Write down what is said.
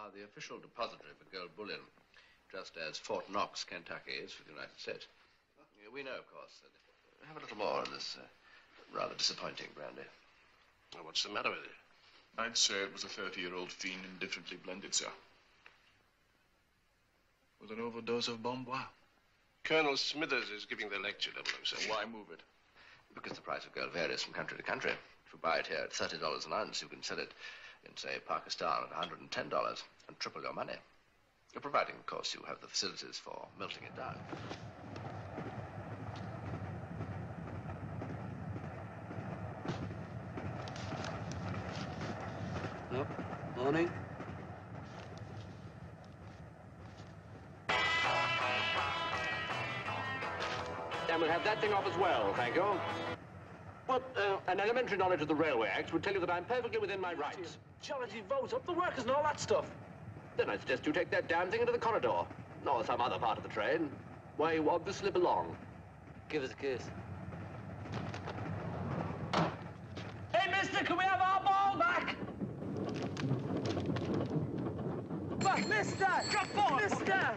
are the official depository for gold bullion, just as Fort Knox, Kentucky is for the United States. We know, of course. That have a little more of this uh, rather disappointing brandy. Well, what's the matter with it? I'd say it was a 30-year-old fiend indifferently blended, sir. With an overdose of Bons Bois. Colonel Smithers is giving the lecture, 007. Why move it? Because the price of gold varies from country to country. If you buy it here at $30 an ounce, you can sell it in, say, Pakistan at $110 and triple your money. Providing, of course, you have the facilities for melting it down. Oh, morning. And we'll have that thing off as well, thank you. Well, uh, an elementary knowledge of the Railway Act would tell you that I'm perfectly within my rights. Charity vote up the workers and all that stuff. Then I suggest you take that damn thing into the corridor. Or some other part of the train. Where you want to slip along. Give us a kiss. Hey, mister, can we have our ball back? Back, mister! Drop ball! Mister!